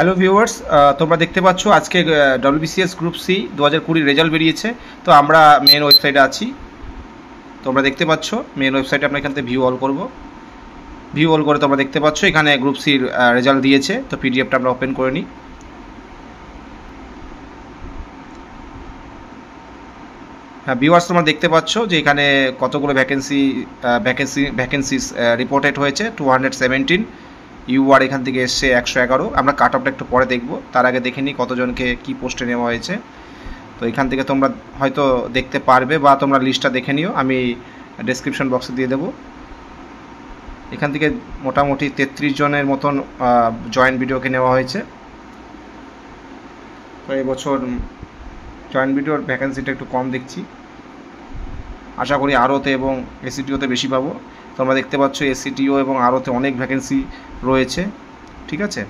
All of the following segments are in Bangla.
হ্যালো ভিউয়ার্স তোমরা দেখতে পাচ্ছ আজকে ডব্লিউবিসিএস গ্রুপ সি দু হাজার কুড়ির রেজাল্ট বেরিয়েছে। তো আমরা মেন ওয়েবসাইটে আছি। তোমরা দেখতে পাচ্ছ মেন ওয়েবসাইটে আমরা এখান থেকে ভিউ অল করব। ভিউ অল করে তোমরা দেখতে পাচ্ছ, এখানে গ্রুপ সির রেজাল্ট দিয়েছে। তো পিডিএফটা আমরা ওপেন করে নিই। হ্যাঁ ভিউয়ার্স তোমরা দেখতে পাচ্ছ যে এখানে কতগুলো ভ্যাকেন্সি ভ্যাকেন্সি ভ্যাকেন্সিস রিপোর্টেড হয়েছে। টু হান্ড্রেড সেভেন্টিন ইউআর এখান থেকে এসছে একশো এগারো। আমরা কাট অফটা একটু পরে দেখব। তার আগে দেখে নিই কতজনকে কী পোস্টে নেওয়া হয়েছে। তো এখান থেকে তোমরা হয়তো দেখতে পারবে বা তোমরা লিস্টটা দেখে নিও। আমি ডেসক্রিপশন বক্সে দিয়ে দেবো। এখান থেকে মোটামুটি তেত্রিশ জনের মতন জয়েন্ট ভিডিওকে নেওয়া হয়েছে। তো এবছর জয়েন্ট ভিডিওর ভ্যাকেন্সিটা একটু কম দেখছি। আশা করি আরওতে এবং এসিটিওতে বেশি পাবো। তোমরা দেখতে পাচ্ছ এসিটিও এবং আরওতে অনেক ভ্যাকেন্সি রয়েছে, ঠিক আছে?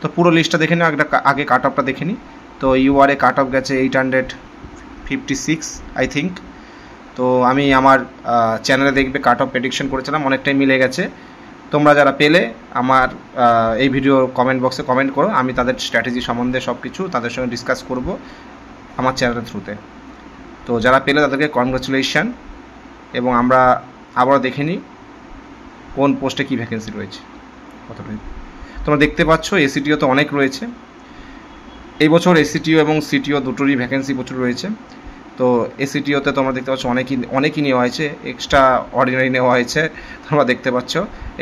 তো পুরো লিস্টটা দেখে একটা আগে কাট অফটা দেখে নিই তো ইউআরএ কাট অফ গেছে eight hundred fifty six I think তো আমি আমার চ্যানেলে দেখবে কাট অফ প্রেডিকশন করেছিলাম, অনেকটাই মিলে গেছে। তোমরা যারা পেলে আমার এই ভিডিও কমেন্ট বক্সে কমেন্ট করো, আমি তাদের স্ট্র্যাটেজি সম্বন্ধে সব কিছু তাদের সঙ্গে ডিসকাস করব আমার চ্যানেলের থ্রুতে তো যারা পেলে তাদেরকে কনগ্রাচুলেশান এবং আমরা আবারও দেখে নিই কোন পোস্টে কী ভ্যাকেন্সি রয়েছে। কতটা তোমরা দেখতে পাচ্ছ এসিটিও তো অনেক রয়েছে। এই বছর এসিটিও এবং সিটিও দুটোরই ভ্যাকেন্সি প্রচুর রয়েছে। তো এসিটিওতে তোমরা দেখতে পাচ্ছ, অনেকই অনেকই নেওয়া হয়েছে। এক্সট্রা অর্ডিনারি নেওয়া হয়েছে, তোমরা দেখতে পাচ্ছ।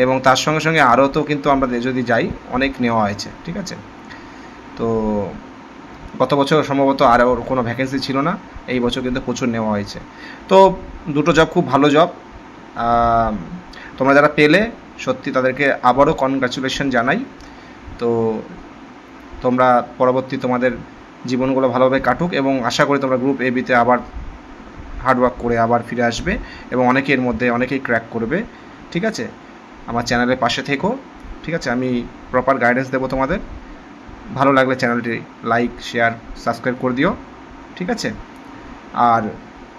এবং তার সঙ্গে সঙ্গে আরও তো কিন্তু আমরা যদি যাই, অনেক নেওয়া হয়েছে, ঠিক আছে? তো গত বছর সম্ভবত আরও কোনো ভ্যাকেন্সি ছিল না, এই বছর কিন্তু প্রচুর নেওয়া হয়েছে। তো দুটো জব খুব ভালো জব তোমরা যারা পেলে, সত্যি তাদেরকে আবারও কনগ্রাচুলেশন জানাই। তো তোমরা পরবর্তী তোমাদের জীবনগুলো ভালোভাবে কাটুক এবং আশা করি তোমরা গ্রুপ এ বিতে আবার হার্ডওয়ার্ক করে আবার ফিরে আসবে এবং অনেকের মধ্যে অনেকেই ক্র্যাক করবে, ঠিক আছে? আমার চ্যানেলের পাশে থেকো, ঠিক আছে? আমি প্রপার গাইডেন্স দেবো তোমাদের। ভালো লাগলে চ্যানেলটি লাইক, শেয়ার, সাবস্ক্রাইব করে দিও, ঠিক আছে? আর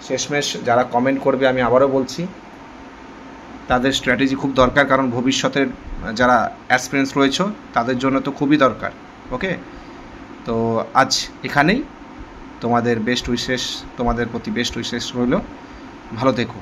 শেষমেশ যারা কমেন্ট করবে, আমি আবারও বলছি, তাদের স্ট্র্যাটেজি খুব দরকার, কারণ ভবিষ্যতের যারা অ্যাসপিরেন্স রয়েছে, তাদের জন্য তো খুবই দরকার, ওকে? তো আজ এখানেই। তোমাদের বেস্ট উইশেস তোমাদের প্রতি বেস্ট উইশেস রইল। ভালো থেকো।